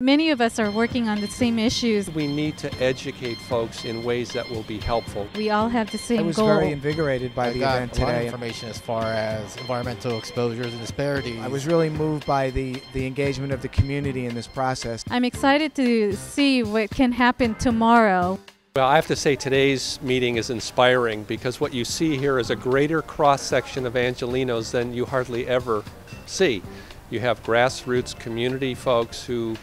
Many of us are working on the same issues. We need to educate folks in ways that will be helpful. We all have the same goal. I was goal. very invigorated by I the got event a lot of today. information as far as environmental exposures and disparities. I was really moved by the, the engagement of the community in this process. I'm excited to see what can happen tomorrow. Well, I have to say today's meeting is inspiring because what you see here is a greater cross section of Angelenos than you hardly ever see. You have grassroots community folks who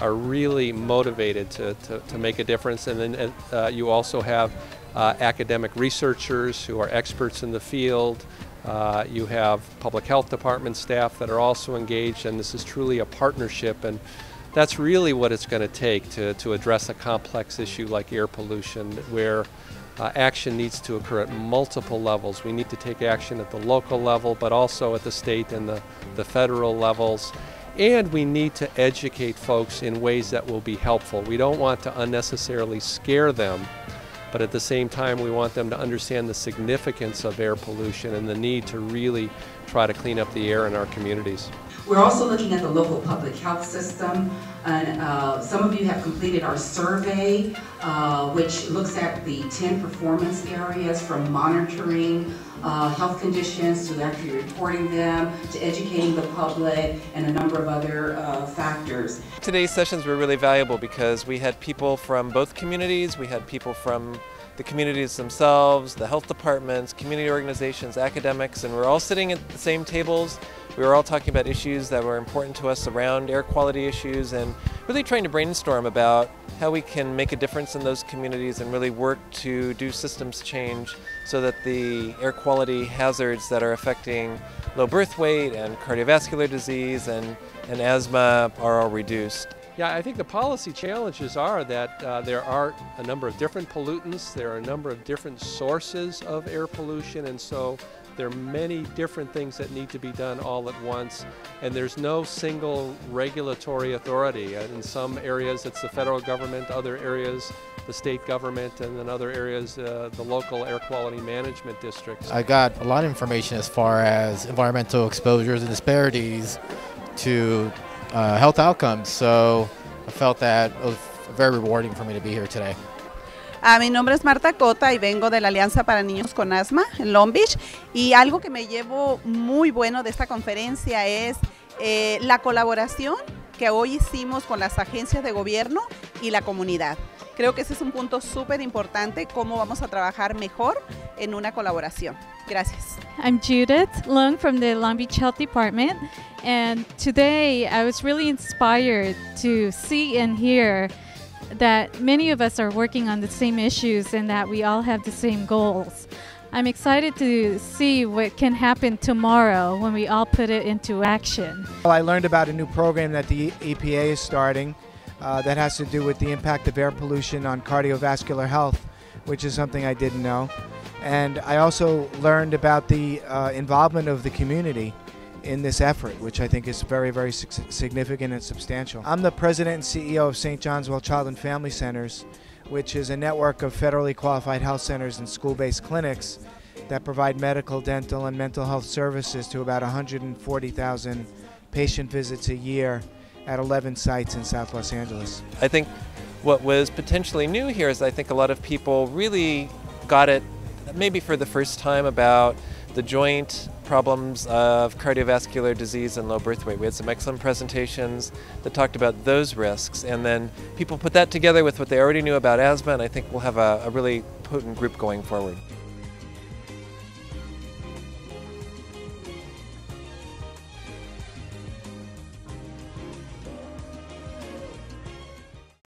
are really motivated to, to, to make a difference, and then uh, you also have uh, academic researchers who are experts in the field. Uh, you have public health department staff that are also engaged, and this is truly a partnership. And that's really what it's going to take to, to address a complex issue like air pollution, where uh, action needs to occur at multiple levels. We need to take action at the local level, but also at the state and the, the federal levels. And we need to educate folks in ways that will be helpful. We don't want to unnecessarily scare them, but at the same time, we want them to understand the significance of air pollution and the need to really try to clean up the air in our communities. We're also looking at the local public health system, and uh, some of you have completed our survey, uh, which looks at the 10 performance areas from monitoring uh, health conditions to actually reporting them, to educating the public, and a number of other uh, factors. Today's sessions were really valuable because we had people from both communities, we had people from the communities themselves, the health departments, community organizations, academics, and we're all sitting at the same tables. We were all talking about issues that were important to us around air quality issues and really trying to brainstorm about how we can make a difference in those communities and really work to do systems change so that the air quality hazards that are affecting low birth weight and cardiovascular disease and, and asthma are all reduced. Yeah, I think the policy challenges are that uh, there are a number of different pollutants, there are a number of different sources of air pollution, and so there are many different things that need to be done all at once, and there's no single regulatory authority. In some areas, it's the federal government, other areas, the state government, and in other areas, uh, the local air quality management districts. I got a lot of information as far as environmental exposures and disparities to uh, health outcomes. So I felt that it was very rewarding for me to be here today. Ah, mi nombre es Marta Cota y vengo de la Alianza para Niños con Asma en Long Beach. Y algo que me llevo muy bueno de esta conferencia es eh, la colaboración que hoy hicimos con las agencias de gobierno y la comunidad. Creo que ese es un punto súper importante, cómo vamos a trabajar mejor en una colaboración. Gracias. I'm Judith Lung from the Long Beach Health Department, and today I was really inspired to see and hear that many of us are working on the same issues and that we all have the same goals. I'm excited to see what can happen tomorrow when we all put it into action. Well, I learned about a new program that the EPA is starting uh, that has to do with the impact of air pollution on cardiovascular health, which is something I didn't know. And I also learned about the uh, involvement of the community in this effort, which I think is very, very significant and substantial. I'm the president and CEO of St. John's Well Child and Family Centers, which is a network of federally qualified health centers and school based clinics that provide medical, dental, and mental health services to about 140,000 patient visits a year at 11 sites in South Los Angeles. I think what was potentially new here is I think a lot of people really got it maybe for the first time about the joint problems of cardiovascular disease and low birth weight. We had some excellent presentations that talked about those risks, and then people put that together with what they already knew about asthma, and I think we'll have a, a really potent group going forward.